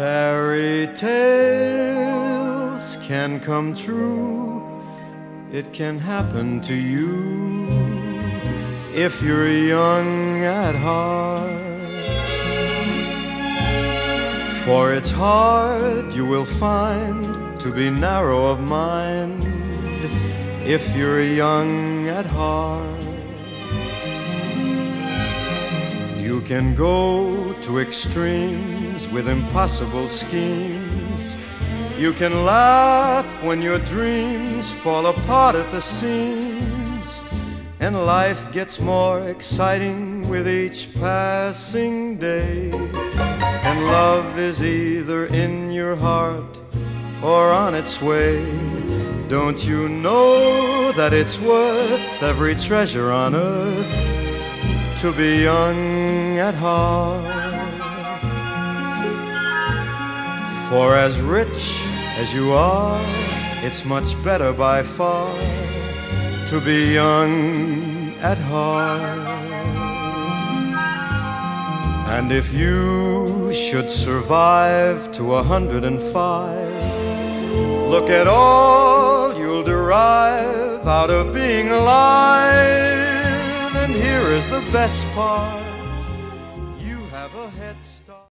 Fairy tales can come true. It can happen to you if you're young at heart. For it's hard, you will find, to be narrow of mind if you're young at heart. Can go to extremes with impossible schemes. You can laugh when your dreams fall apart at the seams. And life gets more exciting with each passing day. And love is either in your heart or on its way. Don't you know that it's worth every treasure on earth to be young at heart? For as rich as you are, it's much better by far to be young at heart. And if you should survive to a hundred and five, look at all you'll derive out of being alive the best part. You have a head